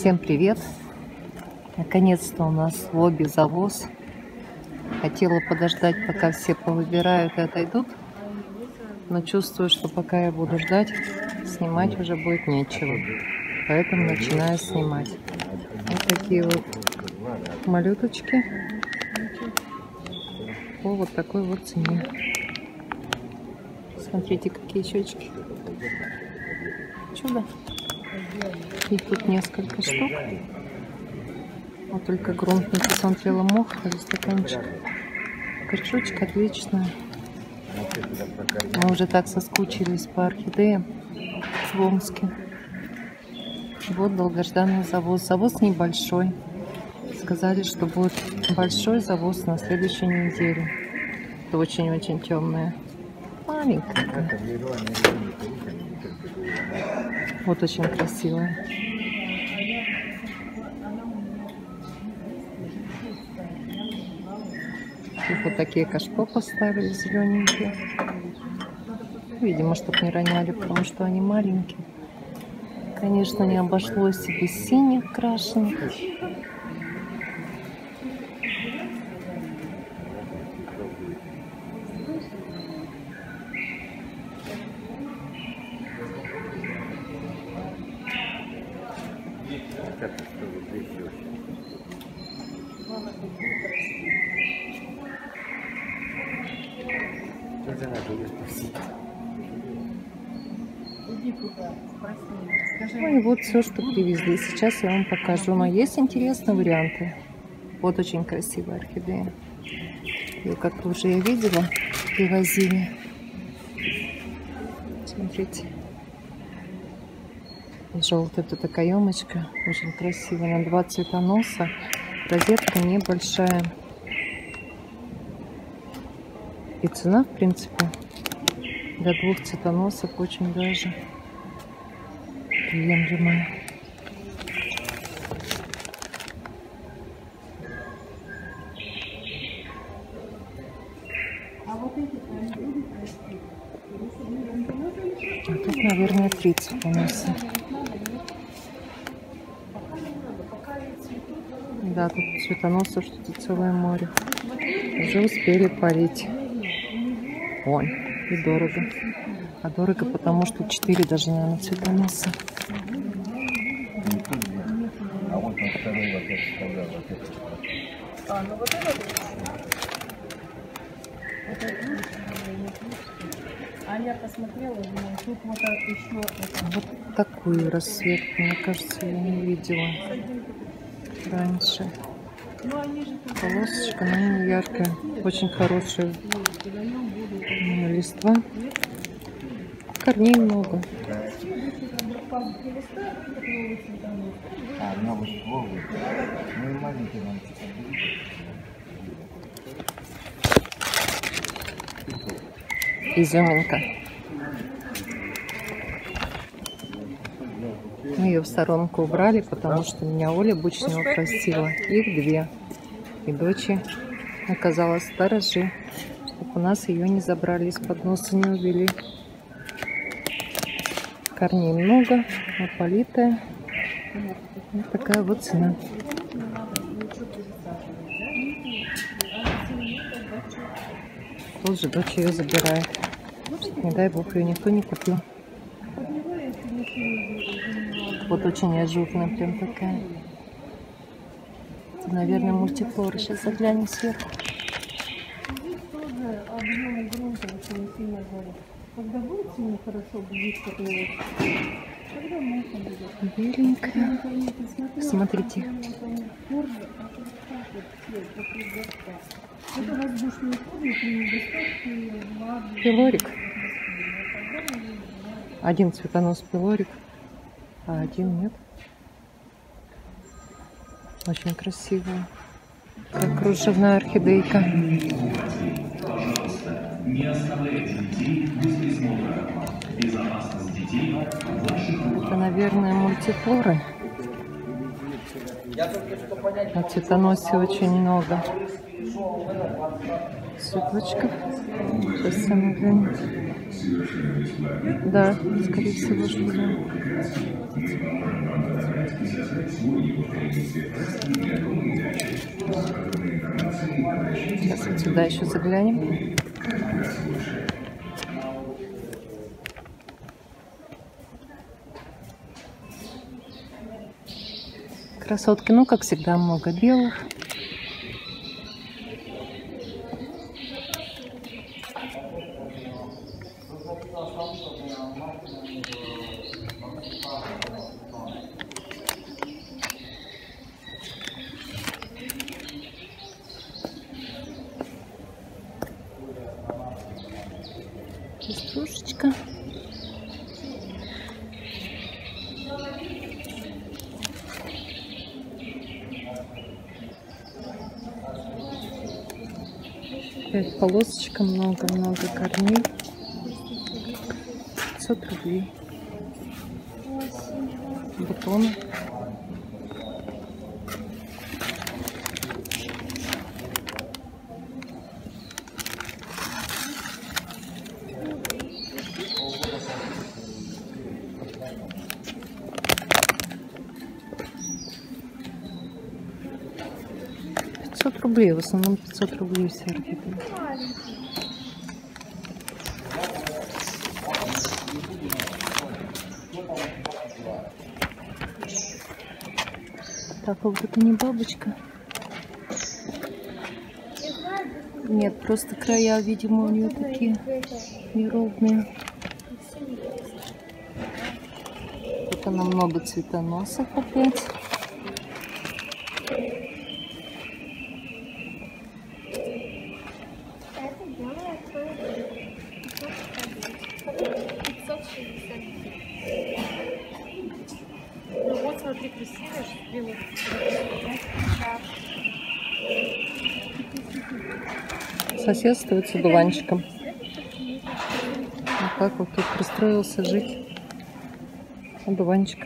Всем привет! Наконец-то у нас лобби завоз. Хотела подождать, пока все повыбирают и отойдут. Но чувствую, что пока я буду ждать, снимать уже будет нечего. Поэтому начинаю снимать. Вот такие вот малюточки. По вот такой вот цене. Смотрите, какие щечки. Чудо. И тут несколько штук. Вот только грунт не посмотрела мох или стаканчик. Качучка отличная. Мы уже так соскучились по орхидеям в Омске. Вот долгожданный завоз. Завоз небольшой. Сказали, что будет большой завоз на следующей неделе. Это очень-очень темная. Маленькая. Вот очень красивая. Их вот такие кашпо поставили зелененькие. Видимо, чтобы не роняли, потому что они маленькие. Конечно, не обошлось и без синих крашеных. Ну и вот все, что привезли. Сейчас я вам покажу. Но есть интересные варианты. Вот очень красивая орхидея. Ее как-то уже я видела, привозили. Смотрите. Желтая тут такая емочка. Очень красивая. На два цветоноса. Розетка небольшая. И цена, в принципе, для двух цветоносов очень даже приемлемая. А тут, наверное, три цветоноса. Да, тут цветоносов что-то целое море. Уже успели парить. Ой, и дорого. А дорого, потому что 4 даже, наверное, цветоноса. А вот он второй вот вот. А, ну вот это А я посмотрела, думаю, тут вот еще это. Вот такую расцветку, мне кажется, я не видела раньше. Ну Полосочка, но не яркая. Очень хорошая листва. Корней много. А, много стволов. Ну и маленький нам Изюминка. Мы ее в сторонку убрали, потому что меня Оля Бучнева просила. Их две. И дочи оказалось сторожи, чтобы у нас ее не забрали из-под носа, не увели. Корней много, ополитая. Вот такая вот цена. Тут же дочь ее забирает. Не дай бог, ее никто не купил. Вот очень ажурная, прям такая. Это, наверное, мультифлора. Сейчас заглянем сверху. здесь тоже объем грунта очень сильно горит. Когда будет сильно хорошо, будет такой вот. Тогда можно будет. Беленькая. Смотрите. а. Пилорик. Один цветонос пилорик, а один нет. Очень красивая. Как кружевная орхидейка. Не оставляйте Это, наверное, мультифлоры. На цветоносе очень много цветочков. Да, скорее всего, что да. Сейчас сюда еще заглянем. Красотки, ну, как всегда, много белых. Пеструшечка. Опять полосочка, много-много корней. 500 рублей. Бутоны. Рублей, в основном 500 рублей все орхидеи. Так, а вот это не бабочка. Нет, просто края, видимо, у нее такие неровные. Тут она много цветоносов опять. Это белое стоит 560. Ну вот, смотри, красивая, белая. Соседствует с одуванчиком. Вот так вот тут пристроился жить одуванчик.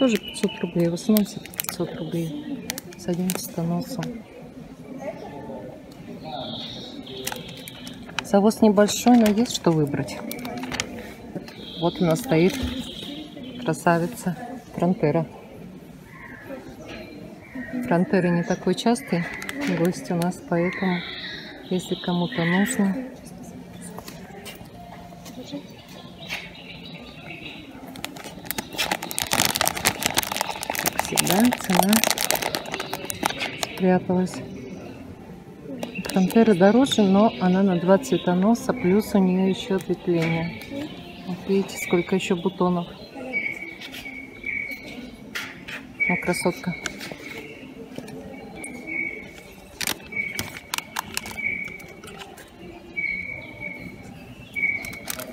Тоже 500 рублей. В основном все 500 рублей. С одним цветоносом. Завоз небольшой, но есть что выбрать. Вот у нас стоит красавица фронтера. Фронтеры не такой частый гость у нас, поэтому если кому-то нужно, как всегда, цена спряталась. Фронтера дороже, но она на два цветоноса, плюс у нее еще ответвление. Вот видите, сколько еще бутонов. Ну, красотка.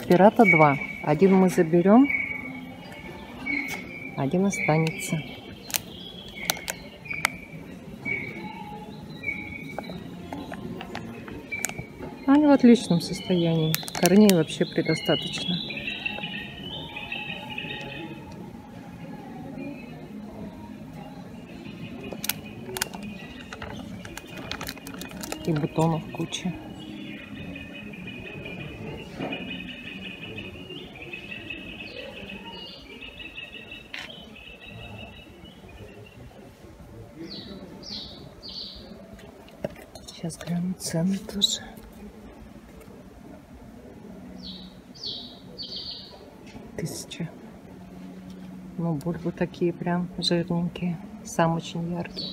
Пирата 2. Один мы заберем, один останется. Они в отличном состоянии. Корней вообще предостаточно. И бутонов куча. Сейчас гляну цены тоже. Тысяча. Ну, бульбы такие прям жирненькие. Сам очень яркий.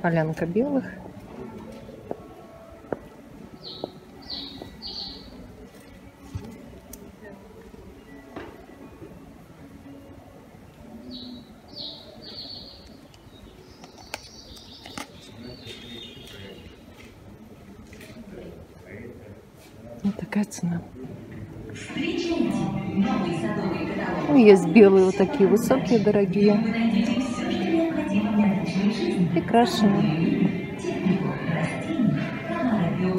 Полянка белых. Ну, есть белые вот такие высокие, дорогие. И крашеные.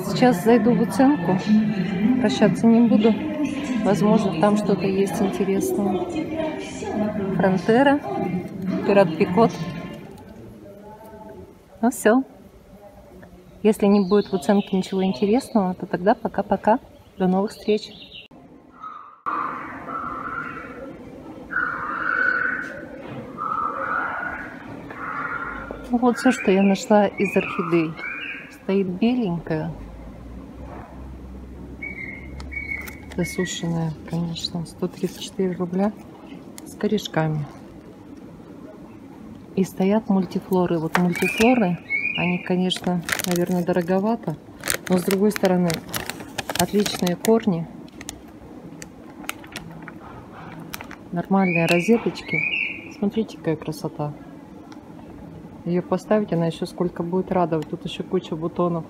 Сейчас зайду в оценку. Прощаться не буду. Возможно, там что-то есть интересное. Фронтера. супер априкот. Ну все. Если не будет в оценке ничего интересного, то тогда пока-пока. До новых встреч. Вот все, что я нашла из орхидей. Стоит беленькая. Засушенная, конечно. 134 рубля с корешками. И стоят мультифлоры. Вот мультифлоры, они, конечно, наверное, дороговато. Но с другой стороны, отличные корни. Нормальные розеточки. Смотрите, какая красота. Ее поставить, она еще сколько будет радовать. Тут еще куча бутонов.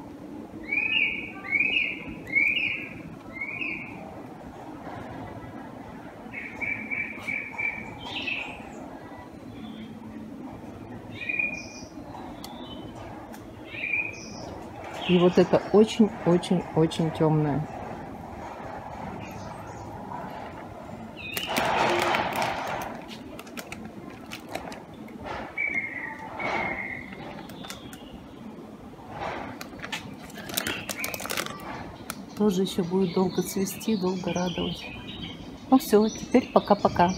И вот это очень-очень-очень темное. Тоже еще будет долго цвести, долго радовать. Ну все, теперь пока-пока.